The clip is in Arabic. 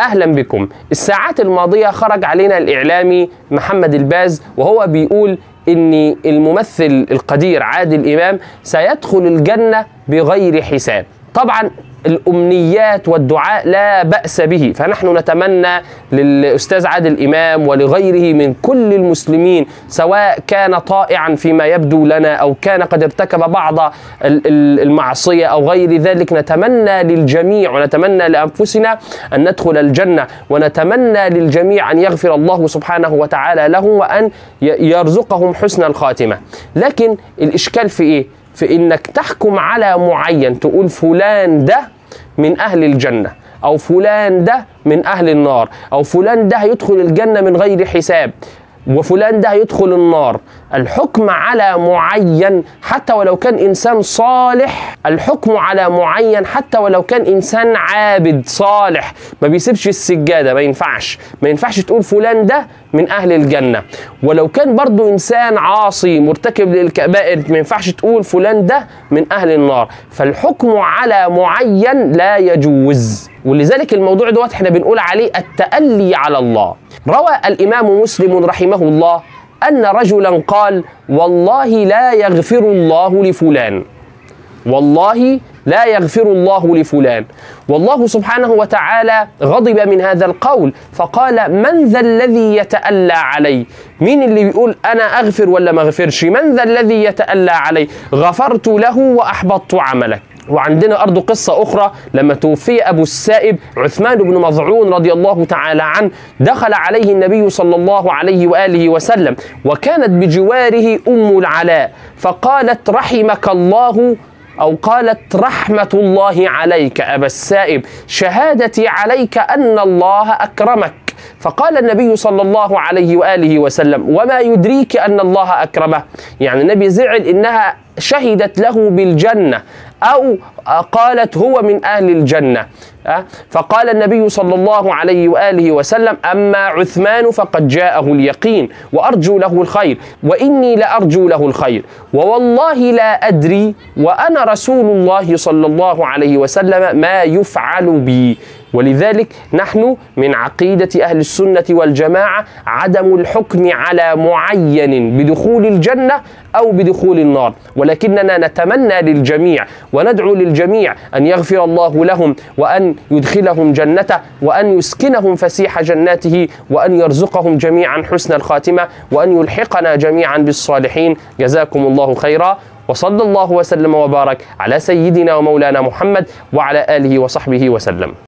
أهلا بكم. الساعات الماضية خرج علينا الإعلامي محمد الباز وهو بيقول ان الممثل القدير عادل إمام سيدخل الجنة بغير حساب. طبعا الأمنيات والدعاء لا بأس به. فنحن نتمنى للأستاذ عادل إمام ولغيره من كل المسلمين سواء كان طائعا فيما يبدو لنا أو كان قد ارتكب بعض ال- ال- المعصية أو غير ذلك نتمنى للجميع ونتمنى لأنفسنا أن ندخل الجنة ونتمنى للجميع أن يغفر الله سبحانه وتعالى لهم وأن يرزقهم حسن الخاتمة. لكن الإشكال في إيه؟ في انك تحكم على معين تقول فلان ده من أهل الجنة أو فلان ده من أهل النار أو فلان ده هيدخل الجنة من غير حساب. وفلان ده هيدخل النار. الحكم على معين حتى ولو كان إنسان صالح الحكم على معين حتى ولو كان إنسان عابد صالح. ما بيسيبش السجادة ما ينفعش. ما ينفعش تقول فلان ده من أهل الجنة. ولو كان برضو إنسان عاصي مرتكب للكبائر ما ينفعش تقول فلان ده من أهل النار. فالحكم على معين لا يجوز. ولذلك الموضوع دوت إحنا بنقول عليه التألي على الله. روى الإمام مسلم رحمه الله أن رجلا قال والله لا يغفر الله لفلان. والله لا يغفر الله لفلان. والله سبحانه وتعالى غضب من هذا القول فقال من ذا الذي يتألى علي؟ مين اللي بيقول أنا أغفر ولا ما أغفرش؟ من ذا الذي يتألى علي؟ غفرت له وأحبطت عملك. وعندنا أرض قصة أخرى لما توفي أبو السائب عثمان بن مظعون رضي الله تعالى عنه دخل عليه النبي صلى الله عليه وآله وسلم وكانت بجواره أم العلاء فقالت رحمك الله أو قالت رحمة الله عليك أبا السائب شهادتي عليك أن الله أكرمك فقال النبي صلى الله عليه وآله وسلم وما يدريك أن الله أكرمه يعني النبي زعل إنها شهدت له بالجنة أو قالت هو من أهل الجنة. أه؟ فقال النبي صلى الله عليه وآله وسلم أما عثمان فقد جاءه اليقين وأرجو له الخير وإني لأرجو له الخير. ووالله لا أدري وأنا رسول الله صلى الله عليه وسلم ما يفعل بي. ولذلك نحن من عقيدة أهل السنة والجماعة عدم الحكم على معين بدخول الجنة أو بدخول النار. ولكننا نتمنى للجميع وندعو للجميع أن يغفر الله لهم وأن يدخلهم جنته وأن يسكنهم فسيح جناته وأن يرزقهم جميعا حسن الخاتمة وأن يلحقنا جميعا بالصالحين. جزاكم الله خيرا. وصلى الله وسلم وبارك على سيدنا ومولانا محمد وعلى آله وصحبه وسلم.